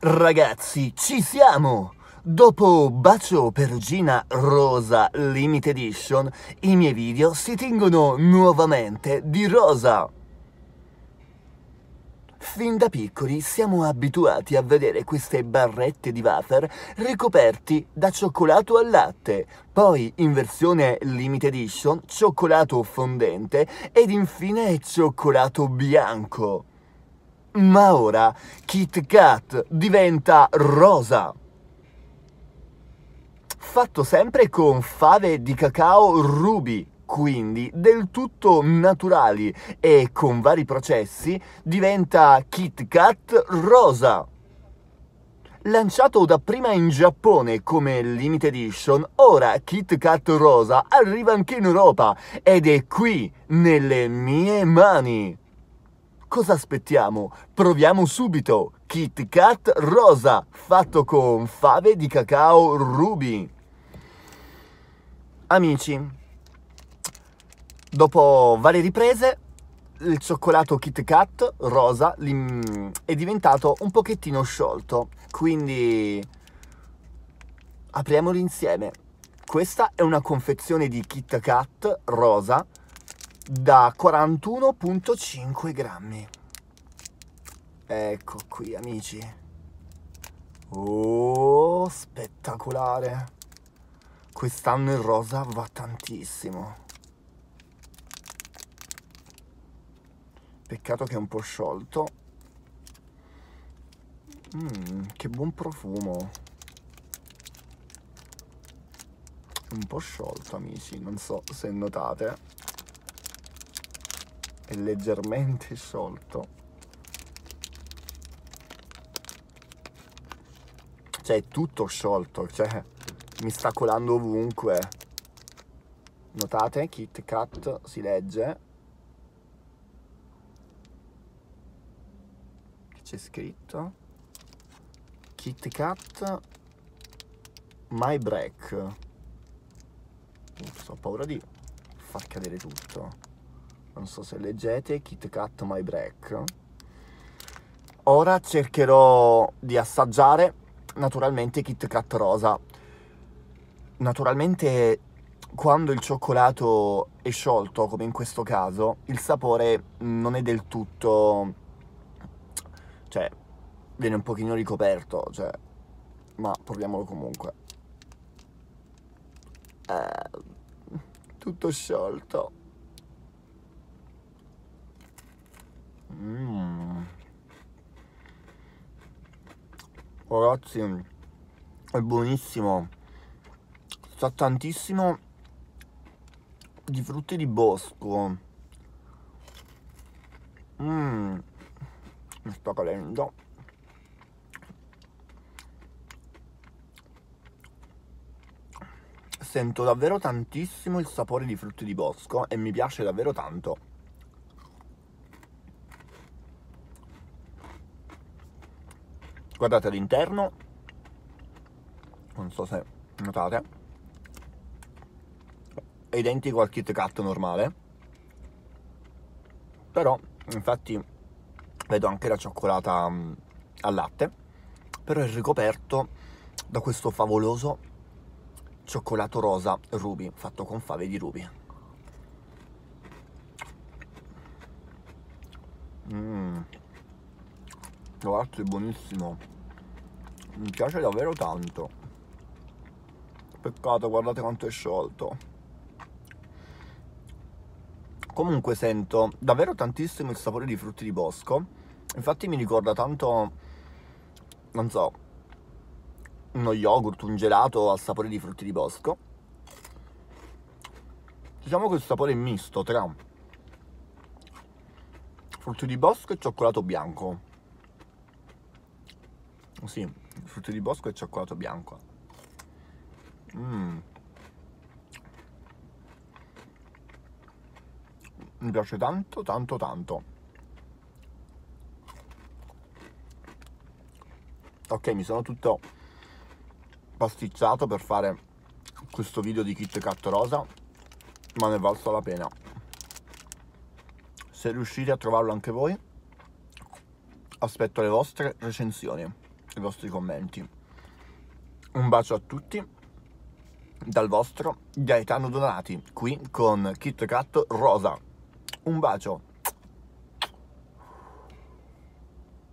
Ragazzi, ci siamo! Dopo Bacio Perugina Rosa Limited Edition, i miei video si tingono nuovamente di rosa. Fin da piccoli siamo abituati a vedere queste barrette di wafer ricoperti da cioccolato al latte, poi in versione limited edition cioccolato fondente ed infine cioccolato bianco. Ma ora Kit Kat diventa rosa. Fatto sempre con fave di cacao ruby, quindi del tutto naturali e con vari processi, diventa Kit Kat rosa. Lanciato dapprima in Giappone come limited edition, ora Kit Kat rosa arriva anche in Europa ed è qui nelle mie mani. Cosa aspettiamo? Proviamo subito! Kit Kat rosa, fatto con fave di cacao ruby. Amici, dopo varie riprese, il cioccolato Kit Kat rosa è diventato un pochettino sciolto, quindi apriamolo insieme. Questa è una confezione di Kit Kat rosa da 41.5 grammi. Ecco qui amici. Oh, spettacolare. Quest'anno il rosa va tantissimo. Peccato che è un po' sciolto. Mmm, che buon profumo. Un po' sciolto amici, non so se notate è leggermente sciolto. Cioè è tutto sciolto cioè mi sta colando ovunque. Notate Kit Kat si legge. C'è scritto? Kit Kat My Break. Uff, ho paura di far cadere tutto non so se leggete, Kit Kat My Break. Ora cercherò di assaggiare naturalmente Kit Kat rosa. Naturalmente quando il cioccolato è sciolto, come in questo caso, il sapore non è del tutto... cioè, viene un pochino ricoperto, cioè, ma proviamolo comunque. Eh, tutto sciolto. Mm. Ragazzi, è buonissimo. Sa tantissimo di frutti di bosco. Mmm, mi sto calendo. Sento davvero tantissimo il sapore di frutti di bosco e mi piace davvero tanto. Guardate all'interno. Non so se notate. È identico al Kit Kat normale. Però infatti vedo anche la cioccolata mm, al latte. Però è ricoperto da questo favoloso cioccolato rosa ruby fatto con fave di ruby. Mmm Guardate, è buonissimo. Mi piace davvero tanto. Peccato, guardate quanto è sciolto. Comunque sento davvero tantissimo il sapore di frutti di bosco. Infatti mi ricorda tanto, non so, uno yogurt, un gelato al sapore di frutti di bosco. Diciamo che il sapore è misto tra frutti di bosco e cioccolato bianco. Sì, frutti di bosco e cioccolato bianco. Mm. Mi piace tanto, tanto, tanto. Ok, mi sono tutto pasticciato per fare questo video di Kit Kat Rosa, ma ne è valso la pena. Se riuscite a trovarlo anche voi, aspetto le vostre recensioni i vostri commenti. Un bacio a tutti dal vostro Gaetano Donati, qui con Kit Kat Rosa. Un bacio!